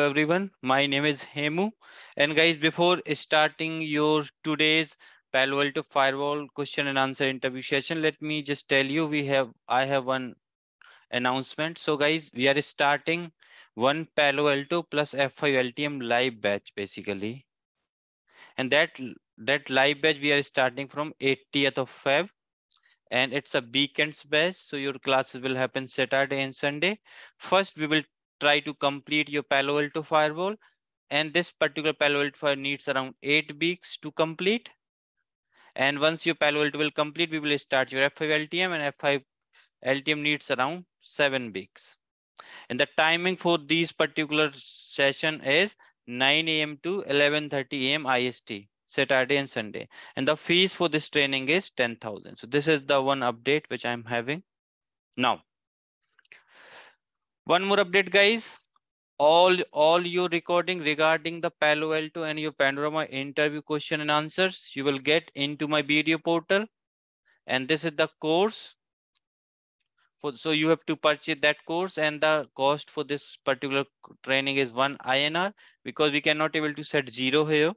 Hello everyone, my name is Hemu. And guys, before starting your today's Palo Alto Firewall question and answer interview session, let me just tell you we have I have one announcement. So guys, we are starting one Palo Alto plus F5 LTM live batch basically. And that that live batch we are starting from 80th of Feb and it's a weekends batch. So your classes will happen Saturday and Sunday. First, we will try to complete your Palo Alto firewall. And this particular Palo Alto firewall needs around eight weeks to complete. And once your Palo Alto will complete, we will start your F5 LTM and F5 LTM needs around seven weeks. And the timing for this particular session is 9 a.m. to 11.30 a.m. IST, Saturday and Sunday. And the fees for this training is 10,000. So this is the one update which I'm having. Now, one more update, guys. All, all your recording regarding the Palo Alto and your Panorama interview question and answers, you will get into my video portal. And this is the course. For, so you have to purchase that course and the cost for this particular training is one INR because we cannot able to set zero here.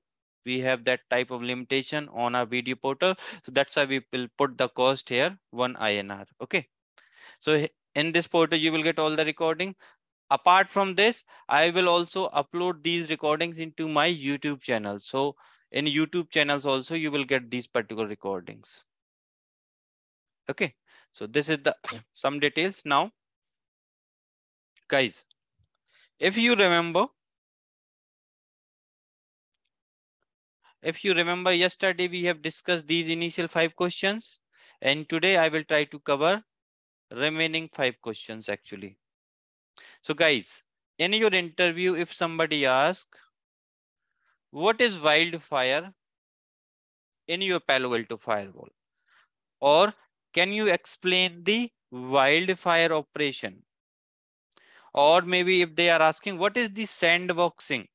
We have that type of limitation on our video portal. So that's why we will put the cost here, one INR. Okay. So in this portal, you will get all the recording. Apart from this, I will also upload these recordings into my YouTube channel. So in YouTube channels also, you will get these particular recordings. Okay, so this is the some details now. Guys, if you remember, if you remember yesterday, we have discussed these initial five questions. And today I will try to cover remaining five questions actually. So guys, in your interview, if somebody asks, what is wildfire in your Palo Alto firewall? Or can you explain the wildfire operation? Or maybe if they are asking, what is the sandboxing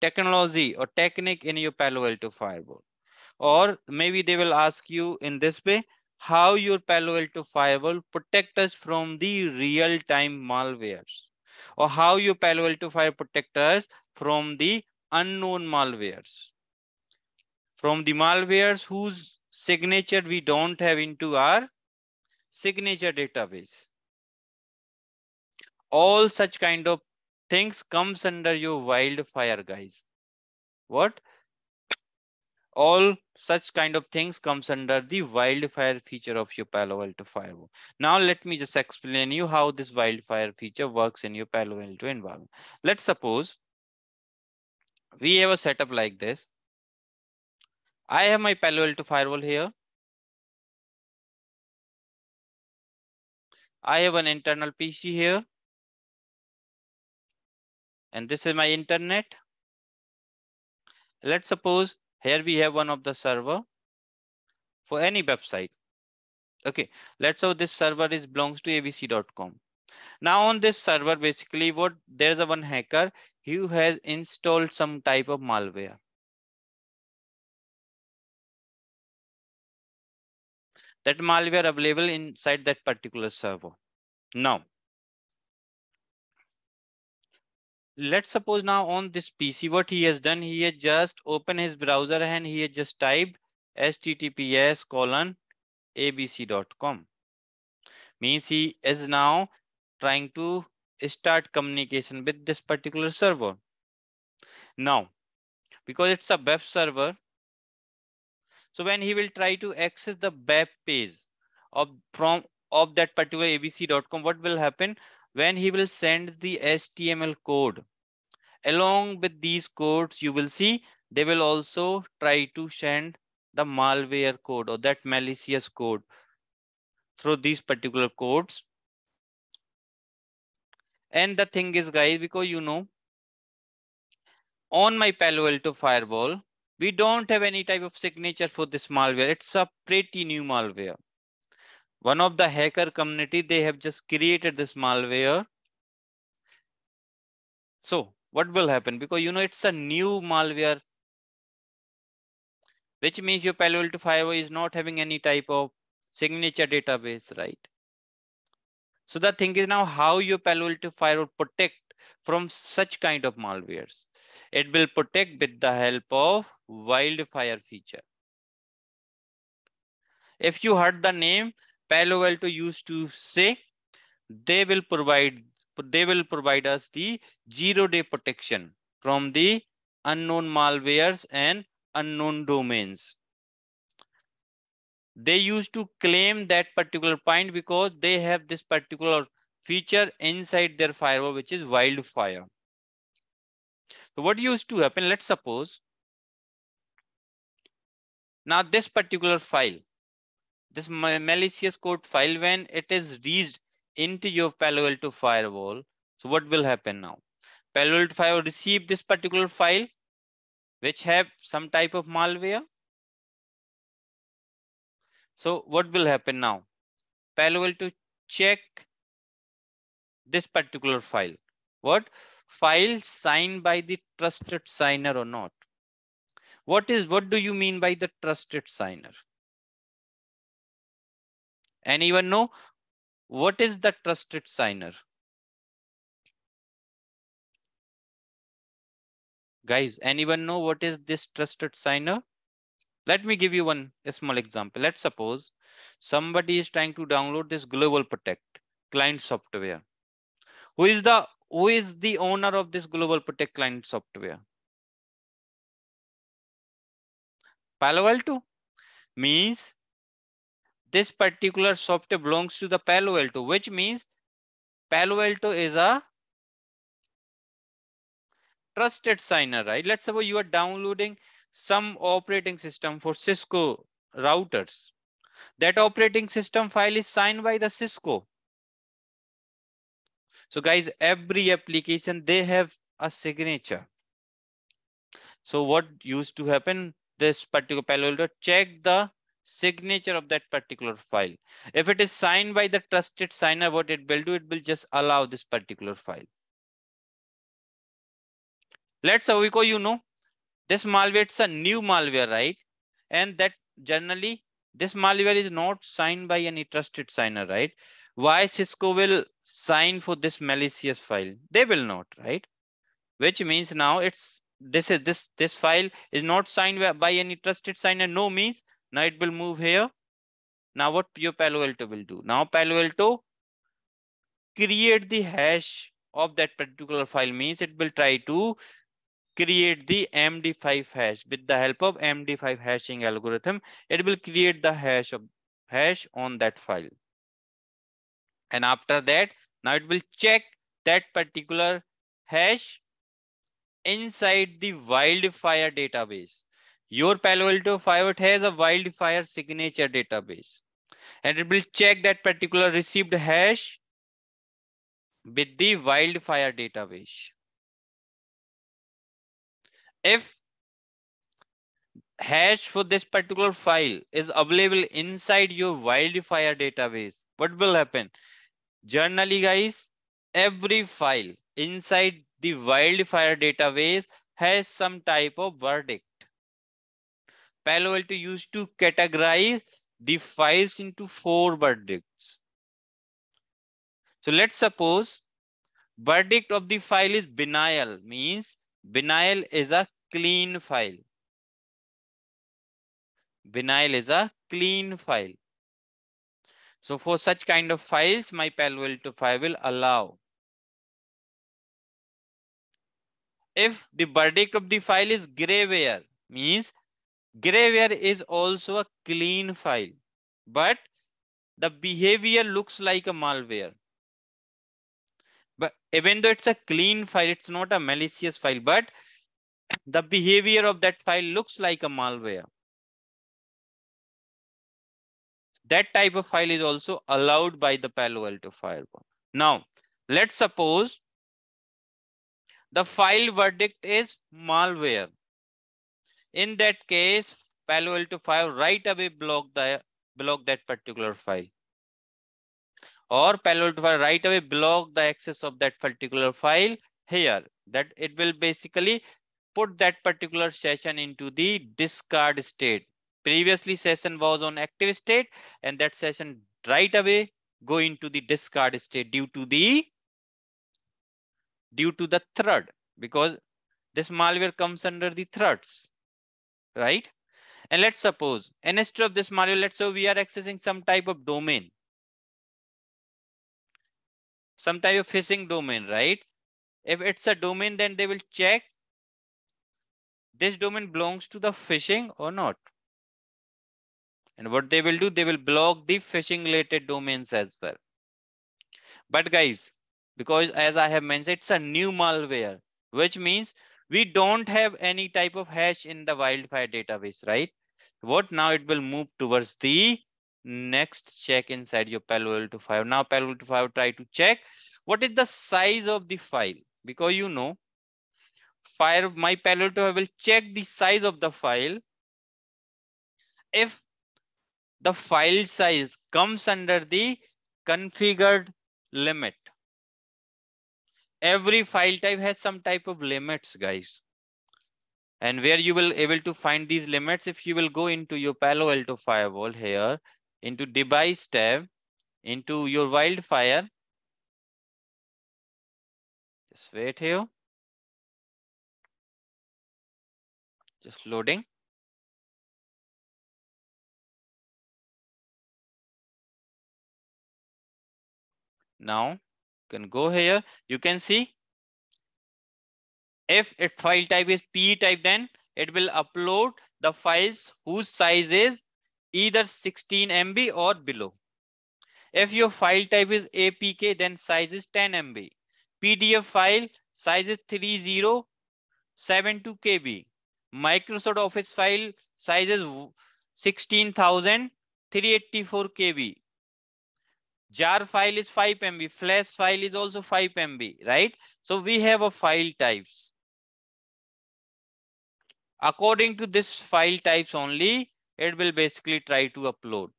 technology or technique in your Palo Alto firewall? Or maybe they will ask you in this way, how your Palo Alto firewall protect us from the real-time malwares or how your Palo Alto firewall protect us from the unknown malwares, from the malwares whose signature we don't have into our signature database. All such kind of things comes under your wildfire guys. What? All such kind of things comes under the wildfire feature of your Palo Alto firewall. Now let me just explain you how this wildfire feature works in your Palo Alto environment. Let's suppose we have a setup like this. I have my Palo Alto firewall here. I have an internal PC here. And this is my internet. Let's suppose here we have one of the server for any website. Okay, let's say this server is belongs to abc.com. Now on this server, basically what there's a one hacker who has installed some type of malware. That malware available inside that particular server. Now, let's suppose now on this PC, what he has done, he has just opened his browser and he has just typed https colon abc.com. Means he is now trying to start communication with this particular server. Now, because it's a web server, so when he will try to access the web page of from of that particular abc.com, what will happen? When he will send the HTML code. Along with these codes, you will see they will also try to send the malware code or that malicious code through these particular codes. And the thing is, guys, because you know, on my Palo Alto firewall, we don't have any type of signature for this malware. It's a pretty new malware one of the hacker community, they have just created this malware. So what will happen? Because you know, it's a new malware, which means your Palo Alto Firewall is not having any type of signature database, right? So the thing is now how your Palo Alto Firewall protect from such kind of malwares. It will protect with the help of wildfire feature. If you heard the name, Palo Alto used to say they will provide they will provide us the zero day protection from the unknown malwares and unknown domains. They used to claim that particular point because they have this particular feature inside their firewall, which is wildfire. So what used to happen, let's suppose, now this particular file, this malicious code file, when it is reached into your Palo Alto firewall, so what will happen now? Palo Alto firewall receive this particular file, which have some type of malware. So what will happen now? Palo Alto check this particular file. What? File signed by the trusted signer or not. What is what do you mean by the trusted signer? Anyone know what is the trusted signer? Guys, anyone know what is this trusted signer? Let me give you one small example. Let's suppose somebody is trying to download this Global Protect client software. Who is the who is the owner of this Global Protect client software? Palo Alto means this particular software belongs to the Palo Alto, which means Palo Alto is a trusted signer, right? Let's suppose you are downloading some operating system for Cisco routers. That operating system file is signed by the Cisco. So guys, every application, they have a signature. So what used to happen, this particular Palo Alto, check the signature of that particular file. If it is signed by the trusted signer, what it will do, it will just allow this particular file. Let's say, Aviko, you know, this malware, it's a new malware, right? And that generally, this malware is not signed by any trusted signer, right? Why Cisco will sign for this malicious file? They will not, right? Which means now it's this is this this file is not signed by any trusted signer. No means now it will move here. Now what your Palo Alto will do? Now Palo Alto create the hash of that particular file means it will try to create the MD5 hash with the help of MD5 hashing algorithm. It will create the hash of hash on that file. And after that, now it will check that particular hash inside the wildfire database. Your Palo Alto Firewall has a wildfire signature database. And it will check that particular received hash with the wildfire database. If hash for this particular file is available inside your wildfire database, what will happen? Generally, guys, every file inside the wildfire database has some type of verdict. Palo Alto used to categorize the files into four verdicts. So let's suppose verdict of the file is benign means benign is a clean file. benign is a clean file. So for such kind of files, my Palo Alto file will allow. If the verdict of the file is grayware, means Grayware is also a clean file, but the behavior looks like a malware. But even though it's a clean file, it's not a malicious file, but the behavior of that file looks like a malware. That type of file is also allowed by the Palo Alto firewall. Now, let's suppose the file verdict is malware. In that case, Palo Alto file right away block the block that particular file. Or Palo Alto file right away block the access of that particular file here. That it will basically put that particular session into the discard state. Previously session was on active state and that session right away go into the discard state due to the due to the thread because this malware comes under the threats, right? And let's suppose instead of this malware, let's say we are accessing some type of domain, some type of phishing domain, right? If it's a domain, then they will check this domain belongs to the phishing or not. And what they will do, they will block the phishing related domains as well. But guys, because as I have mentioned, it's a new malware, which means we don't have any type of hash in the wildfire database, right? What now it will move towards the next check inside your Palo Alto 5. Now Palo Alto 5 try to check what is the size of the file because you know fire my Palo Alto will check the size of the file. If the file size comes under the configured limit. Every file type has some type of limits, guys. And where you will able to find these limits, if you will go into your Palo Alto firewall here, into device tab, into your wildfire. Just wait here. Just loading. Now can go here. You can see if its file type is P type, then it will upload the files whose size is either 16 MB or below. If your file type is APK, then size is 10 MB. PDF file size is 3072 KB. Microsoft Office file size is 16,384 KB jar file is 5 MB, flash file is also 5 MB, right? So we have a file types. According to this file types only, it will basically try to upload.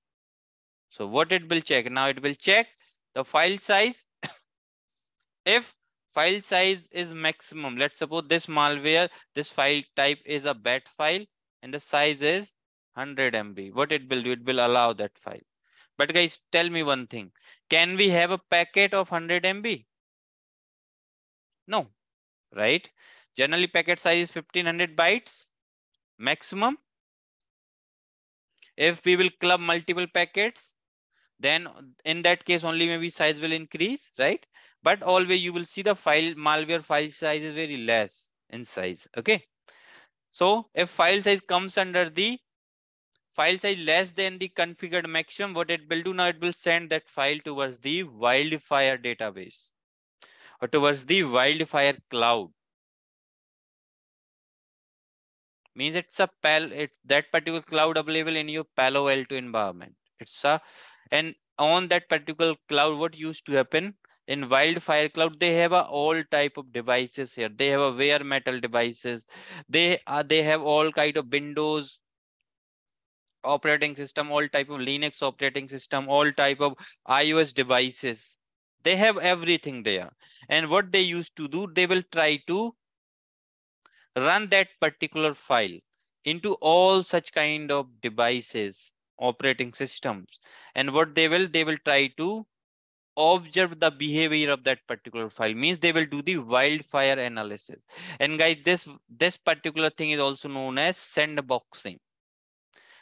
So what it will check? Now it will check the file size. if file size is maximum, let's suppose this malware, this file type is a bat file and the size is 100 MB. What it will do? It will allow that file. But guys, tell me one thing. Can we have a packet of 100 MB? No, right? Generally packet size is 1500 bytes maximum. If we will club multiple packets, then in that case only maybe size will increase, right? But always you will see the file malware file size is very less in size, okay? So if file size comes under the file size less than the configured maximum, what it will do now, it will send that file towards the wildfire database or towards the wildfire cloud. Means it's a pal, it's that particular cloud available in your Palo Alto environment. It's a, and on that particular cloud, what used to happen in wildfire cloud they have a all type of devices here they have a bare metal devices they are they have all kind of windows operating system, all type of Linux operating system, all type of iOS devices. They have everything there. And what they used to do, they will try to run that particular file into all such kind of devices, operating systems. And what they will, they will try to observe the behavior of that particular file means they will do the wildfire analysis and guys this this particular thing is also known as sandboxing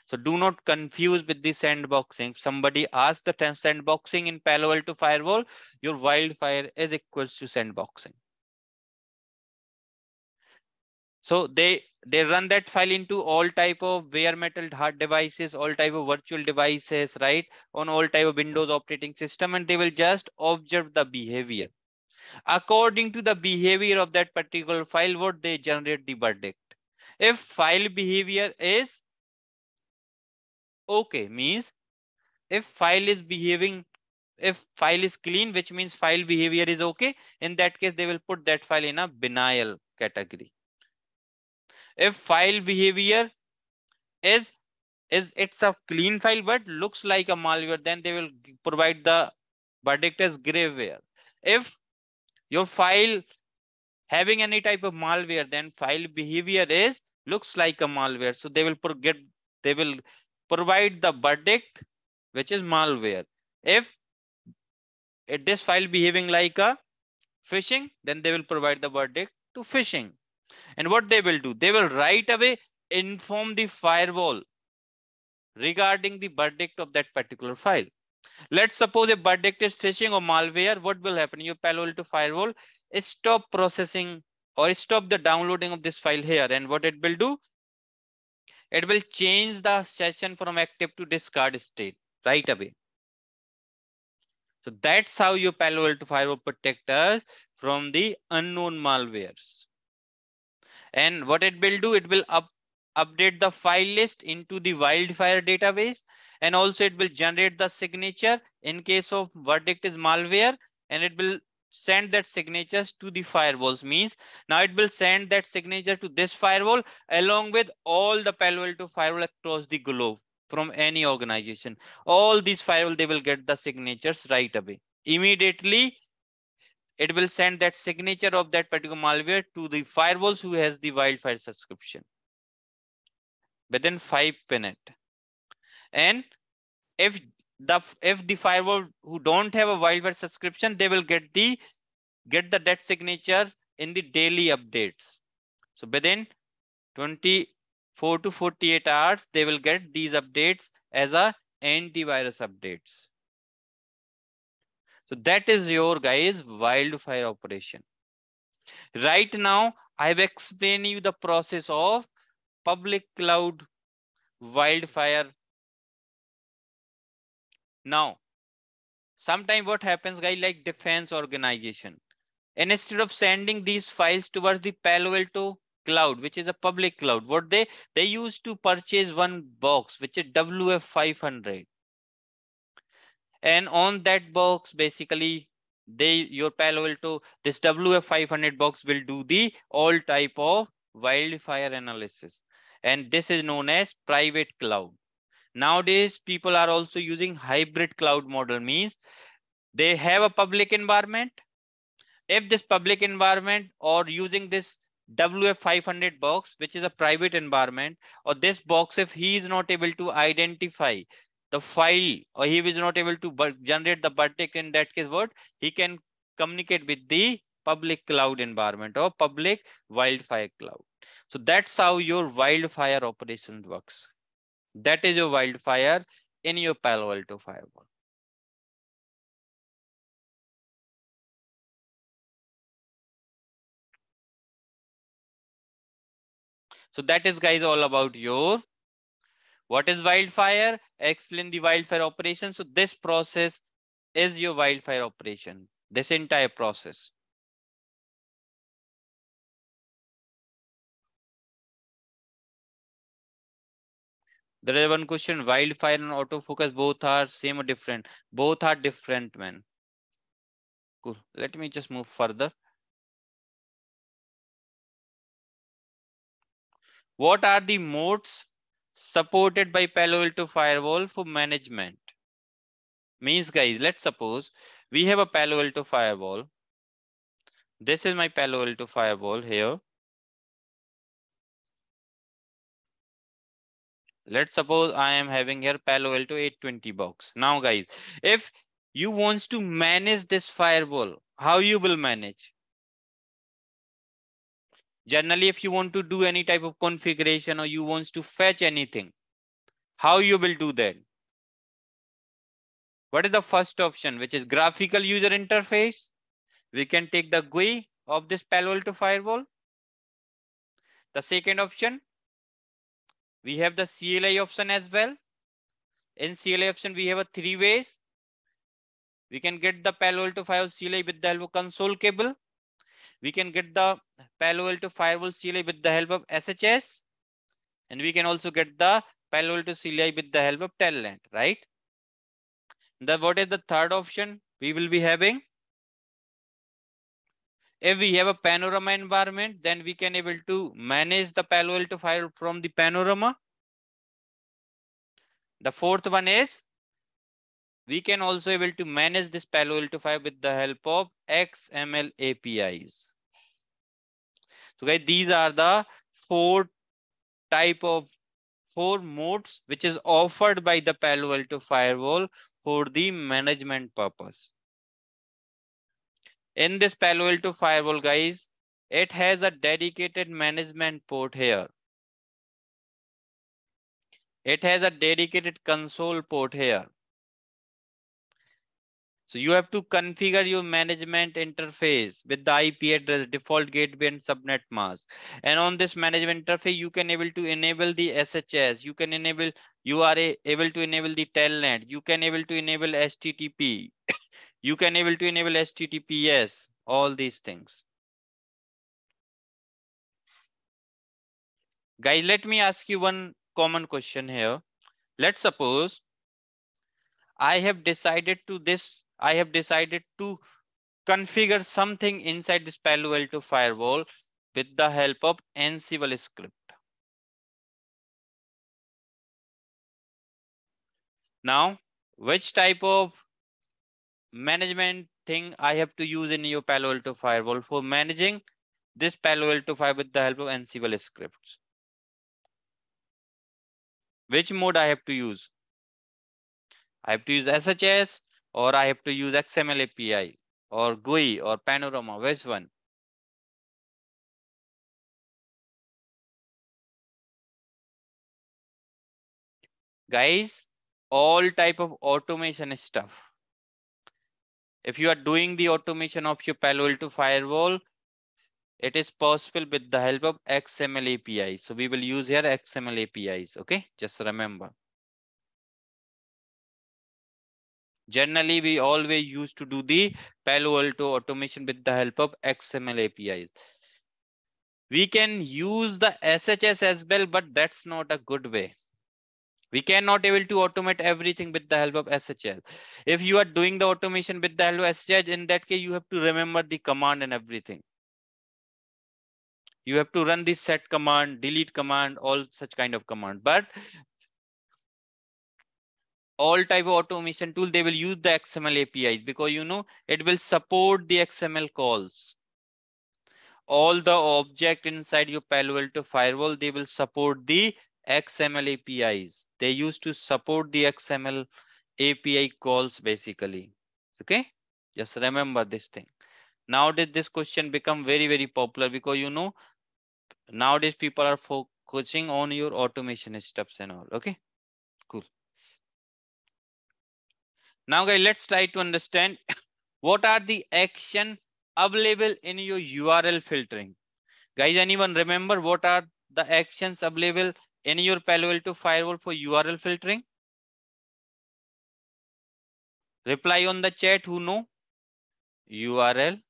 so do not confuse with the sandboxing. Somebody asks the term sandboxing in Palo Alto firewall, your wildfire is equals to sandboxing. So they they run that file into all type of bare metal hard devices, all type of virtual devices, right? On all type of Windows operating system, and they will just observe the behavior. According to the behavior of that particular file, what they generate the verdict. If file behavior is okay means if file is behaving if file is clean which means file behavior is okay in that case they will put that file in a benign category. If file behavior is is it's a clean file but looks like a malware then they will provide the verdict as grayware. If your file having any type of malware then file behavior is looks like a malware so they will get they will provide the verdict, which is malware. If it is file behaving like a phishing, then they will provide the verdict to phishing. And what they will do, they will right away inform the firewall regarding the verdict of that particular file. Let's suppose a verdict is phishing or malware. What will happen? Your Palo Alto firewall stop processing or stop the downloading of this file here. And what it will do? It will change the session from active to discard state right away. So that's how your Palo Alto firewall protect us from the unknown malwares. And what it will do, it will up, update the file list into the wildfire database. And also it will generate the signature in case of verdict is malware and it will send that signatures to the firewalls means now it will send that signature to this firewall along with all the Palo Alto firewall across the globe from any organization. All these firewall, they will get the signatures right away. Immediately, it will send that signature of that particular malware to the firewalls who has the wildfire subscription within five minutes. And if the if the firewall who don't have a wildfire subscription, they will get the get the that signature in the daily updates. So within 24 to 48 hours, they will get these updates as a antivirus updates. So that is your guys wildfire operation. Right now, I've explained you the process of public cloud wildfire now, sometime what happens, guy, like defense organization, and instead of sending these files towards the Palo Alto cloud, which is a public cloud, what they they used to purchase one box, which is WF500, and on that box, basically, they your Palo Alto this WF500 box will do the all type of wildfire analysis, and this is known as private cloud Nowadays, people are also using hybrid cloud model means they have a public environment. If this public environment or using this WF500 box, which is a private environment, or this box, if he is not able to identify the file or he is not able to generate the verdict in that case, what he can communicate with the public cloud environment or public wildfire cloud. So that's how your wildfire operation works. That is your wildfire in your Palo Alto firewall. So that is guys all about your what is wildfire? Explain the wildfire operation. So this process is your wildfire operation. This entire process. There is one question, wildfire and autofocus both are same or different? Both are different, man. Cool. Let me just move further. What are the modes supported by Palo Alto Firewall for management? Means guys, let's suppose we have a Palo Alto Firewall. This is my Palo Alto Firewall here. Let's suppose I am having here Palo Alto 820 box. Now guys, if you wants to manage this firewall, how you will manage? Generally, if you want to do any type of configuration or you wants to fetch anything, how you will do that? What is the first option, which is graphical user interface? We can take the GUI of this Palo Alto firewall. The second option, we have the CLI option as well. In CLI option, we have a three ways. We can get the Palo Alto Firewall CLI with the help of console cable. We can get the Palo Alto Firewall CLI with the help of SSH. And we can also get the Palo Alto CLI with the help of Telnet, right? The what is the third option we will be having? If we have a panorama environment, then we can able to manage the Palo Alto file from the panorama. The fourth one is we can also able to manage this Palo Alto file with the help of XML APIs. So guys, these are the four type of four modes which is offered by the Palo Alto firewall for the management purpose. In this Palo Alto firewall, guys, it has a dedicated management port here. It has a dedicated console port here. So you have to configure your management interface with the IP address, default gateway and subnet mask. And on this management interface, you can able to enable the SHS. You can enable, you are able to enable the telnet. You can able to enable HTTP. You can able to enable HTTPS, all these things. Guys, let me ask you one common question here. Let's suppose I have decided to this I have decided to configure something inside this Palo Alto firewall with the help of Ansible script. Now, which type of management thing I have to use in your Palo Alto firewall for managing this Palo Alto firewall with the help of Ansible scripts? Which mode I have to use? I have to use SHS or I have to use XML API or GUI or Panorama, which one? Guys, all type of automation stuff. If you are doing the automation of your Palo Alto firewall, it is possible with the help of XML APIs. So we will use here XML APIs. Okay, just remember. Generally, we always used to do the Palo Alto automation with the help of XML APIs. We can use the SHS as well, but that's not a good way. We cannot able to automate everything with the help of SHS. If you are doing the automation with the help of SHS, in that case, you have to remember the command and everything. You have to run the set command, delete command, all such kind of command. But all type of automation tool, they will use the XML APIs because you know it will support the XML calls. All the object inside your Palo Alto firewall, they will support the XML APIs. They used to support the XML API calls basically. Okay, just remember this thing. Nowadays, this question become very, very popular because you know, nowadays people are focusing on your automation steps and all. Okay, cool. Now guys, let's try to understand what are the action available in your URL filtering. Guys, anyone remember what are the actions available in your Palo Alto firewall for URL filtering? Reply on the chat who know URL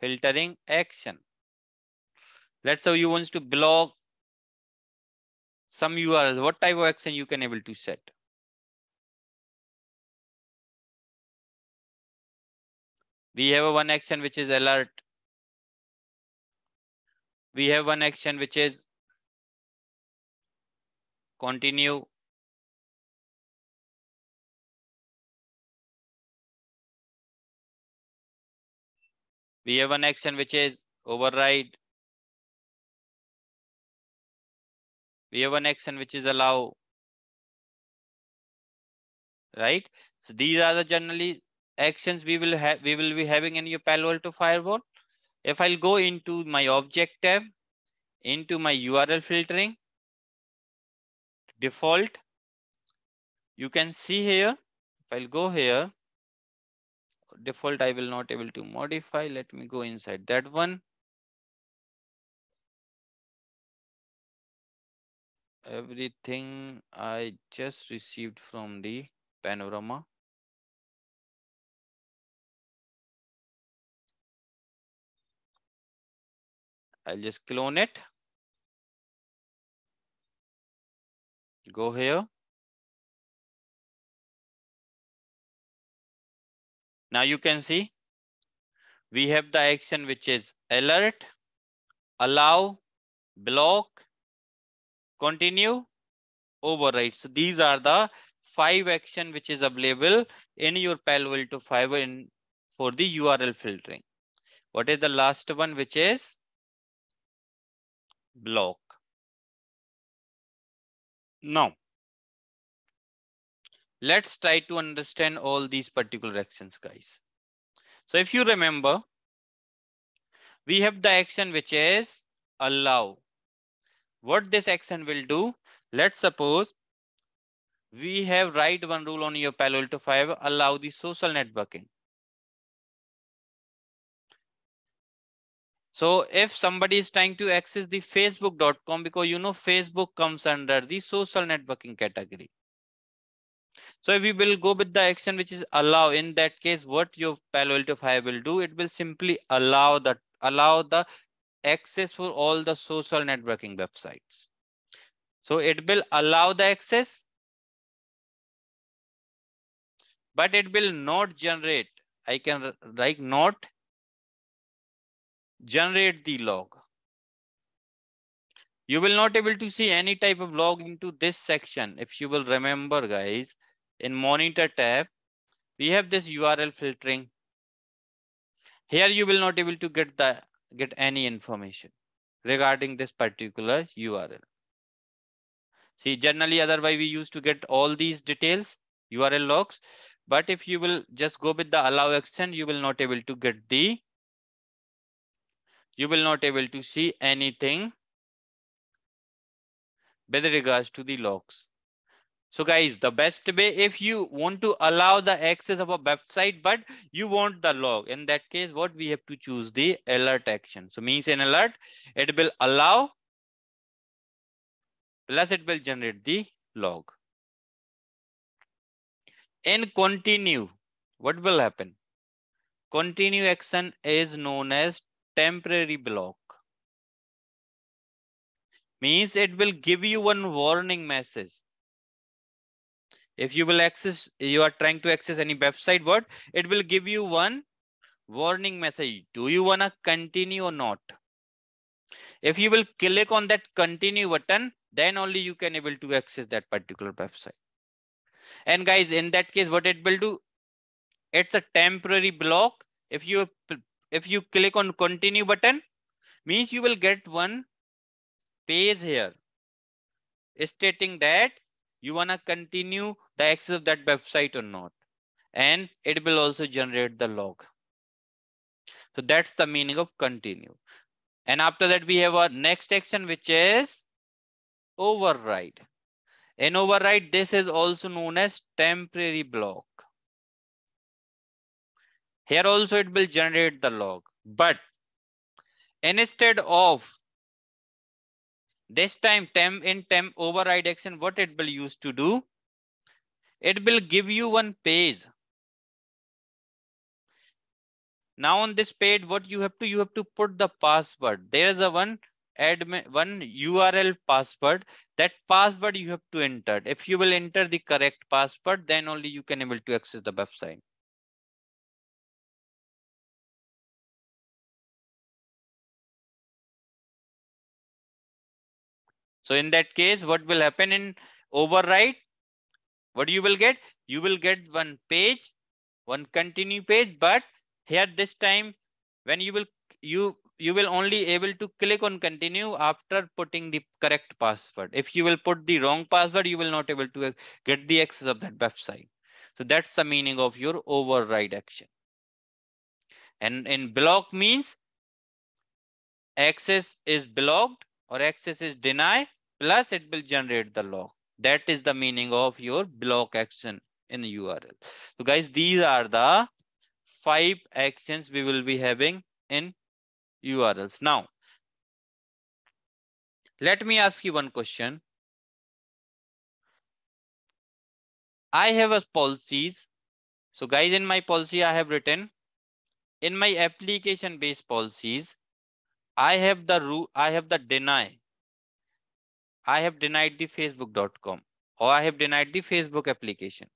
filtering action. Let's say you want to block some URLs, what type of action you can able to set? We have a one action which is alert. We have one action which is continue. We have one action which is override. we have one action which is allow right so these are the generally actions we will have we will be having in your Palo Alto firewall if I'll go into my object tab into my URL filtering default you can see here if I'll go here default I will not able to modify let me go inside that one everything I just received from the panorama. I'll just clone it. Go here. Now you can see we have the action which is alert, allow, block, continue, override. So these are the five action which is available in your Palo Alto Fiber in for the URL filtering. What is the last one which is block. Now, let's try to understand all these particular actions, guys. So if you remember, we have the action which is allow. What this action will do, let's suppose we have write one rule on your Palo Alto 5, allow the social networking. So if somebody is trying to access the facebook.com because you know Facebook comes under the social networking category. So we will go with the action which is allow. In that case, what your Palo Alto 5 will do, it will simply allow the allow the access for all the social networking websites. So it will allow the access, but it will not generate. I can write not generate the log. You will not able to see any type of log into this section. If you will remember guys, in monitor tab, we have this URL filtering. Here you will not able to get the get any information regarding this particular URL. See, generally otherwise we used to get all these details, URL logs. But if you will just go with the allow action, you will not able to get the you will not able to see anything with regards to the logs. So guys, the best way if you want to allow the access of a website, but you want the log. In that case, what we have to choose the alert action. So means an alert, it will allow plus it will generate the log. In continue, what will happen? Continue action is known as temporary block. Means it will give you one warning message. If you will access, you are trying to access any website, what? It will give you one warning message. Do you want to continue or not? If you will click on that continue button, then only you can able to access that particular website. And guys, in that case, what it will do? It's a temporary block. If you if you click on continue button means you will get one page here stating that you want to continue the access of that website or not. And it will also generate the log. So that's the meaning of continue. And after that we have our next action which is override. In override this is also known as temporary block here also it will generate the log. But instead of this time temp in temp override action, what it will use to do? It will give you one page. Now on this page, what you have to, you have to put the password. There is a one admin, one URL password. That password you have to enter. If you will enter the correct password, then only you can able to access the website. So in that case, what will happen in override? What you will get? You will get one page, one continue page, but here this time when you will you you will only able to click on continue after putting the correct password. If you will put the wrong password, you will not able to get the access of that website. So that's the meaning of your override action. And in block means access is blocked or access is denied plus it will generate the log. That is the meaning of your block action in URL. So guys, these are the five actions we will be having in URLs. Now, let me ask you one question. I have a policies. So guys, in my policy, I have written in my application based policies, I have the rule, I have the deny. I have denied the facebook.com or I have denied the Facebook application.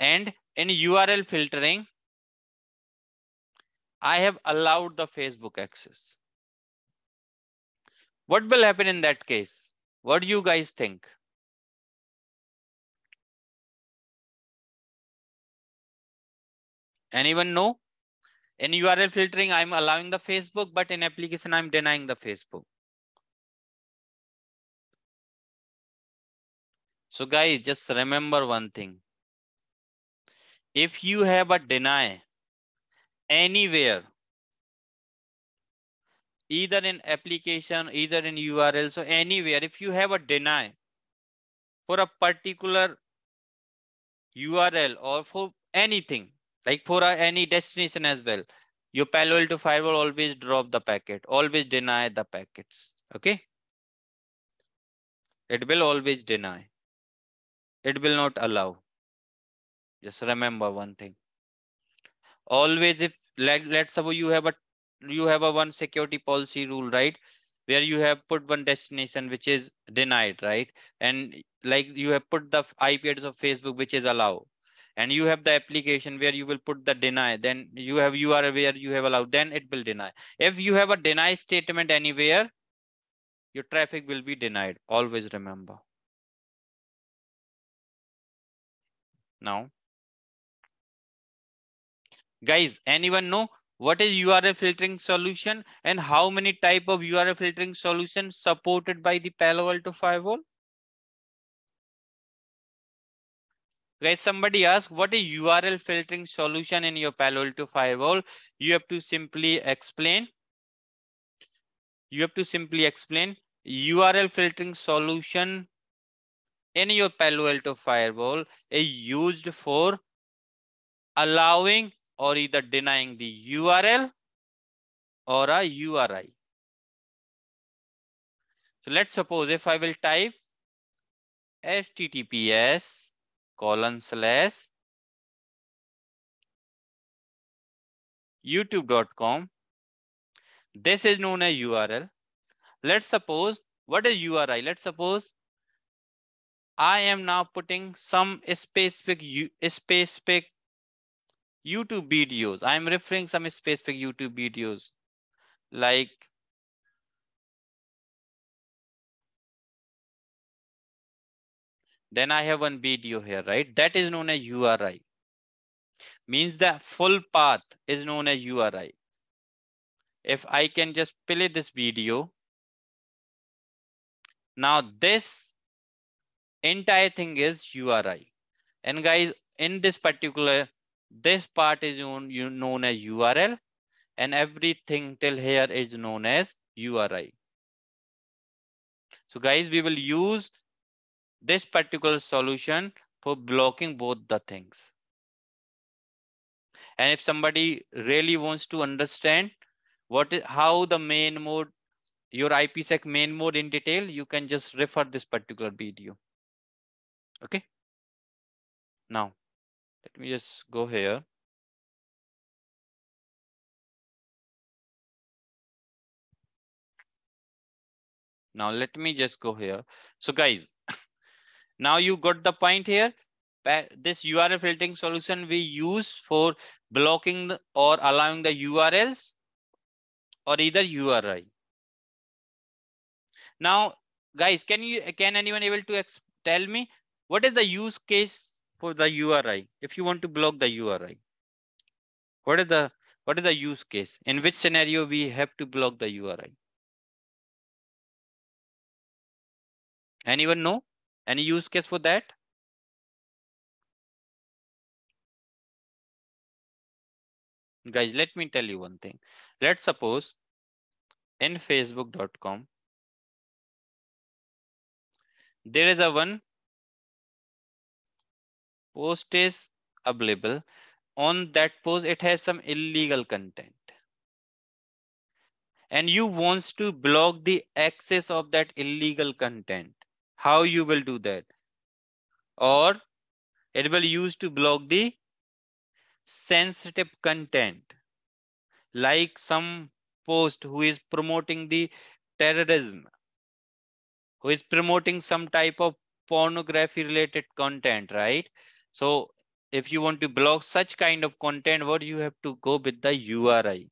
And in URL filtering, I have allowed the Facebook access. What will happen in that case? What do you guys think? Anyone know? In URL filtering, I'm allowing the Facebook, but in application, I'm denying the Facebook. So guys, just remember one thing. If you have a deny anywhere, either in application, either in URL, so anywhere, if you have a deny for a particular URL or for anything, like for any destination as well, your Palo Alto firewall always drop the packet, always deny the packets. Okay. It will always deny. It will not allow. Just remember one thing. Always if let, let's suppose you have a you have a one security policy rule, right? Where you have put one destination which is denied, right? And like you have put the IP address of Facebook which is allowed and you have the application where you will put the deny then you have url where you have allowed then it will deny. If you have a deny statement anywhere your traffic will be denied always remember. Now guys anyone know what is url filtering solution and how many type of url filtering solution supported by the palo alto firewall Guys, somebody asked, what is URL filtering solution in your Palo Alto firewall? You have to simply explain. You have to simply explain URL filtering solution in your Palo Alto firewall is used for allowing or either denying the URL or a URI. So let's suppose if I will type https colon slash youtube.com. This is known as URL. Let's suppose, what is URI? Let's suppose I am now putting some specific, specific YouTube videos. I'm referring some specific YouTube videos like Then I have one video here, right? That is known as URI. Means the full path is known as URI. If I can just play this video. Now this entire thing is URI. And guys, in this particular, this part is known, known as URL and everything till here is known as URI. So guys, we will use this particular solution for blocking both the things. And if somebody really wants to understand what is how the main mode, your IPsec main mode in detail, you can just refer this particular video. Okay. Now, let me just go here. Now let me just go here. So guys, Now you got the point here. This URL filtering solution we use for blocking or allowing the URLs or either URI. Now, guys, can you can anyone able to tell me what is the use case for the URI if you want to block the URI? What is the what is the use case? In which scenario we have to block the URI? Anyone know? Any use case for that? Guys, let me tell you one thing. Let's suppose in facebook.com, there is a one post is available. On that post, it has some illegal content. And you wants to block the access of that illegal content how you will do that? Or it will use to block the sensitive content. Like some post who is promoting the terrorism who is promoting some type of pornography related content right? So if you want to block such kind of content what you have to go with the uri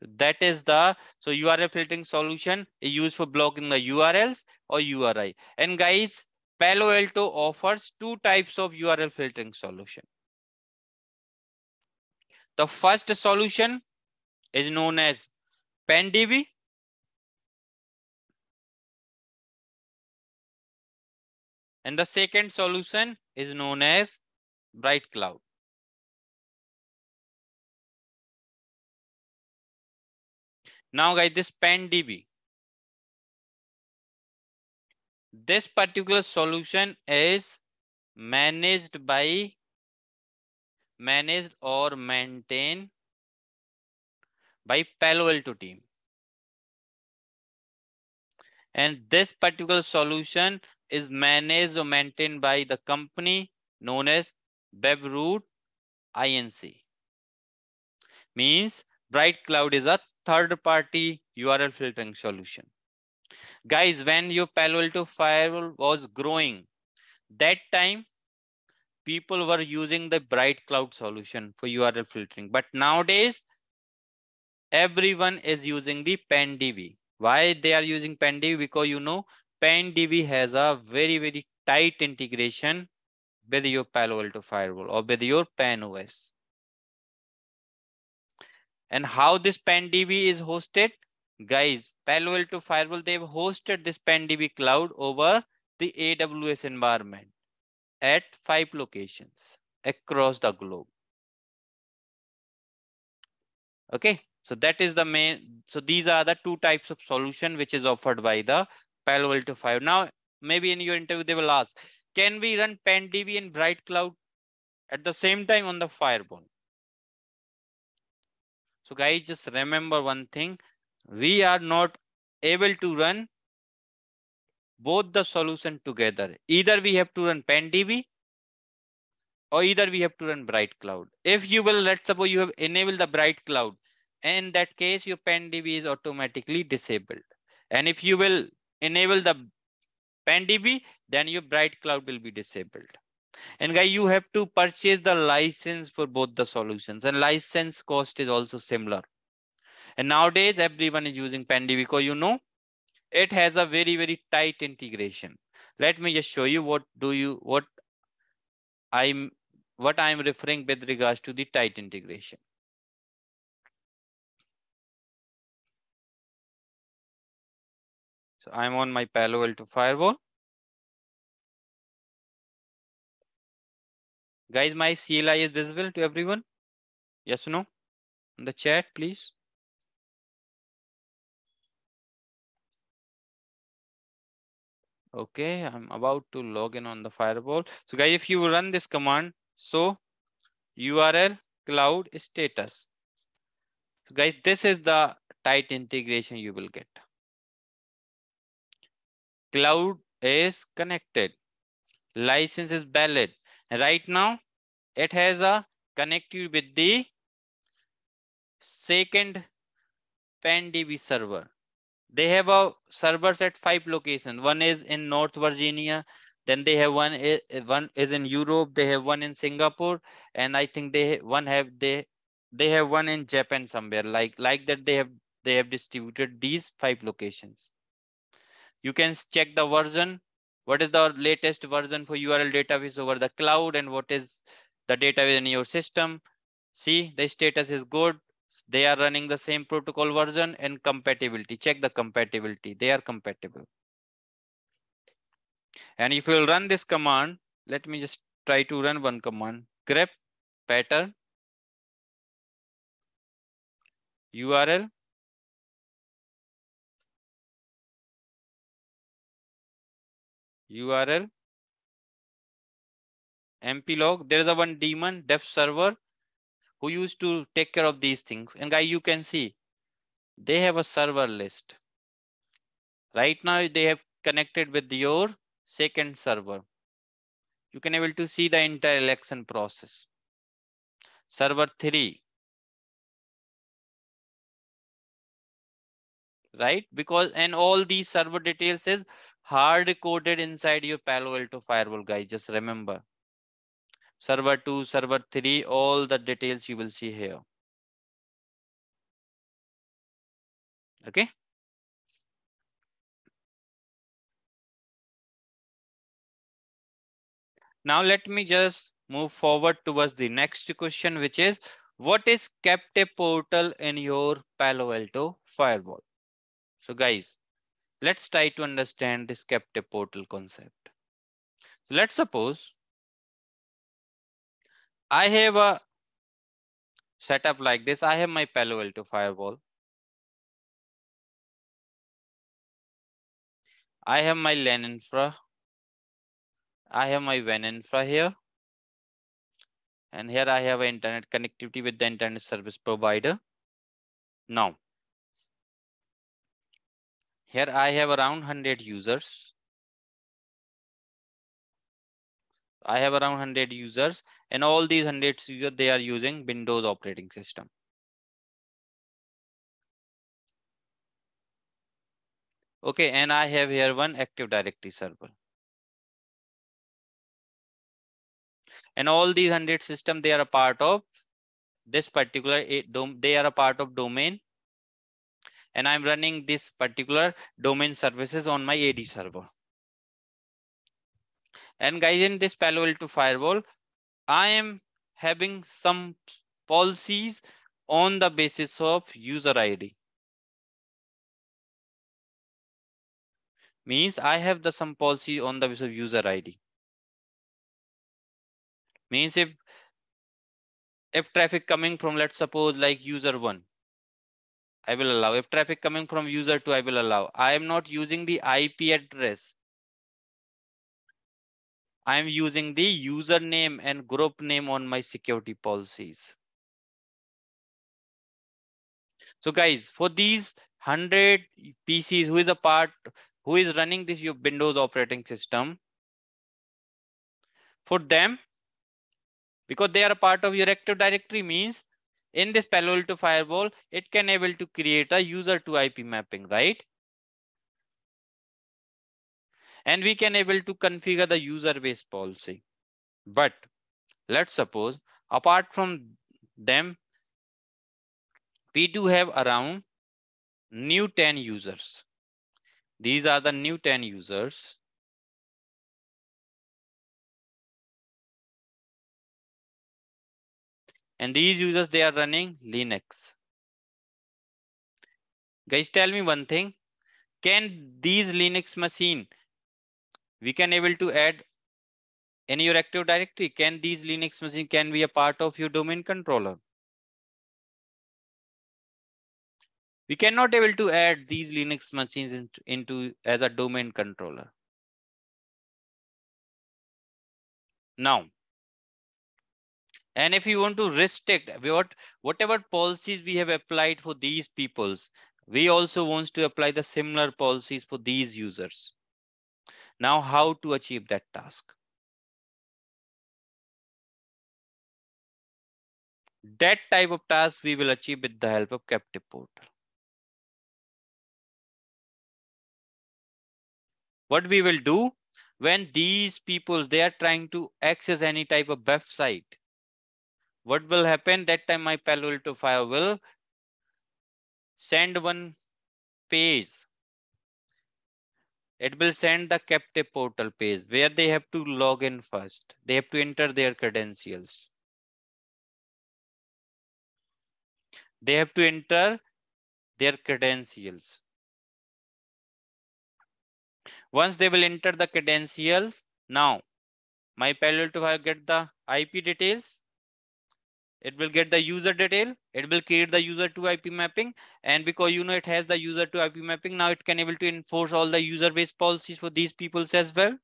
that is the so url filtering solution is used for blocking the urls or uri and guys palo alto offers two types of url filtering solution The first solution is known as PanDB. And the second solution is known as Bright Cloud. Now guys, this PanDB. This particular solution is managed by managed or maintained by Palo Alto team. And this particular solution is managed or maintained by the company known as Webroot Inc. Means Bright Cloud is a third party URL filtering solution. Guys, when your Palo Alto firewall was growing, that time people were using the Bright Cloud solution for URL filtering. But nowadays, everyone is using the PanDB. Why they are using PanDB? Because you know, PanDB has a very, very tight integration with your Palo Alto firewall or with your PAN-OS. And how this PanDB is hosted? Guys, Palo Alto Firewall, they've hosted this PanDB cloud over the AWS environment at five locations across the globe. Okay, so that is the main, so these are the two types of solution which is offered by the Palo Alto Firewall. Now, maybe in your interview, they will ask, can we run PanDB in Bright Cloud at the same time on the firewall? So guys, just remember one thing, we are not able to run both the solution together. Either we have to run PanDB or either we have to run Bright Cloud. If you will, let's suppose you have enabled the Bright Cloud. In that case, your PanDB is automatically disabled. And if you will enable the PanDB, then your Bright Cloud will be disabled. And guys, you have to purchase the license for both the solutions and license cost is also similar. And nowadays, everyone is using because you know, it has a very, very tight integration. Let me just show you what do you, what I'm, what I'm referring with regards to the tight integration. So I'm on my Palo Alto firewall. Guys, my CLI is visible to everyone? Yes or no? In the chat, please. Okay, I'm about to log in on the firewall. So guys, if you run this command, so URL cloud status. So guys, this is the tight integration you will get. Cloud is connected. License is valid. Right now, it has a connected with the second PanDB server. They have a servers at five locations. One is in North Virginia. Then they have one. One is in Europe. They have one in Singapore, and I think they one have they they have one in Japan somewhere. Like like that they have they have distributed these five locations. You can check the version what is the latest version for URL database over the cloud and what is the data in your system. See, the status is good. They are running the same protocol version and compatibility. Check the compatibility. They are compatible. And if you will run this command, let me just try to run one command. grep pattern URL URL mplog. There is a one daemon dev server who used to take care of these things. And guy, you can see they have a server list. Right now they have connected with your second server. You can able to see the entire election process. Server three. Right? Because and all these server details is hard coded inside your Palo Alto firewall, guys. Just remember. Server 2, server 3, all the details you will see here. Okay. Now let me just move forward towards the next question, which is What is captive portal in your Palo Alto firewall? So guys, let's try to understand this captive portal concept. So let's suppose I have a setup like this. I have my Palo Alto firewall. I have my LAN infra. I have my WAN infra here. And here I have internet connectivity with the internet service provider. Now, here I have around 100 users. I have around 100 users and all these 100 users, they are using Windows operating system. Okay, and I have here one Active Directory server. And all these 100 system, they are a part of this particular, eh, they are a part of domain. And I'm running this particular domain services on my AD server. And guys, in this Palo Alto firewall, I am having some policies on the basis of user ID. Means I have the some policy on the basis of user ID. Means if if traffic coming from let's suppose like user one, I will allow. If traffic coming from user two, I will allow. I am not using the IP address I am using the username and group name on my security policies. So guys, for these 100 PCs, who is a part, who is running this your Windows operating system, for them, because they are a part of your Active Directory means in this Palo Alto firewall, it can able to create a user to IP mapping, right? And we can able to configure the user base policy. But let's suppose apart from them, we do have around new 10 users. These are the new 10 users. And these users, they are running Linux. Guys, tell me one thing. Can these Linux machine we can able to add in your active directory. Can these linux machine can be a part of your domain controller? We cannot able to add these linux machines into, into as a domain controller. Now and if you want to restrict what whatever policies we have applied for these peoples we also want to apply the similar policies for these users now, how to achieve that task? That type of task we will achieve with the help of captive portal. What we will do when these people, they are trying to access any type of website, what will happen that time my Palo Alto Fire will send one page it will send the captive portal page where they have to log in first. They have to enter their credentials. They have to enter their credentials. Once they will enter the credentials, now my Palo to get the IP details it will get the user detail. It will create the user to ip mapping. And because you know it has the user to ip mapping now it can able to enforce all the user based policies for these peoples as well.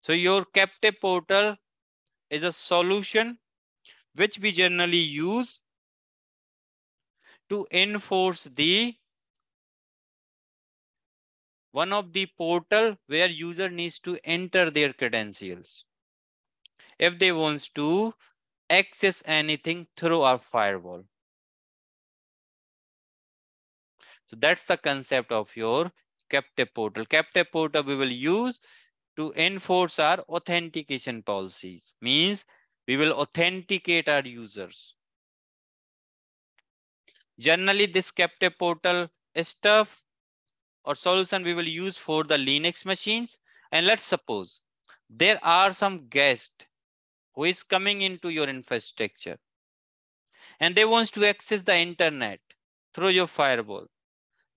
So your captive portal is a solution which we generally use to enforce the one of the portal where user needs to enter their credentials if they wants to access anything through our firewall. So that's the concept of your captive portal. Captive portal we will use to enforce our authentication policies. Means we will authenticate our users. Generally, this captive portal stuff or solution we will use for the Linux machines. And let's suppose there are some guests who is coming into your infrastructure. And they wants to access the internet through your firewall.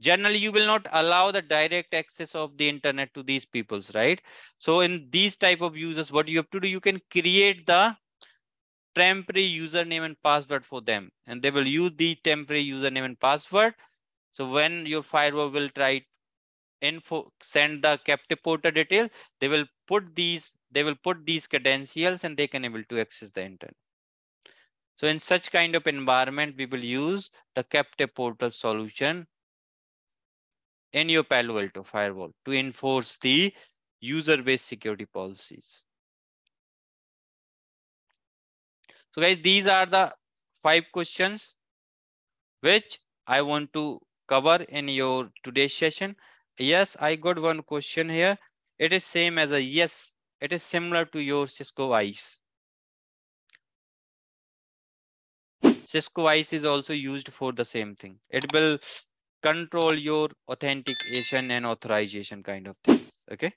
Generally you will not allow the direct access of the internet to these peoples right? So in these type of users what you have to do you can create the temporary username and password for them. And they will use the temporary username and password. So when your firewall will try info send the captive portal detail they will put these they will put these credentials and they can able to access the internet so in such kind of environment we will use the captive portal solution in your Palo Alto firewall to enforce the user-based security policies. So guys, these are the five questions which I want to cover in your today's session. Yes, I got one question here. It is same as a yes. It is similar to your Cisco ISE. Cisco ISE is also used for the same thing. It will control your authentication and authorization kind of things. Okay.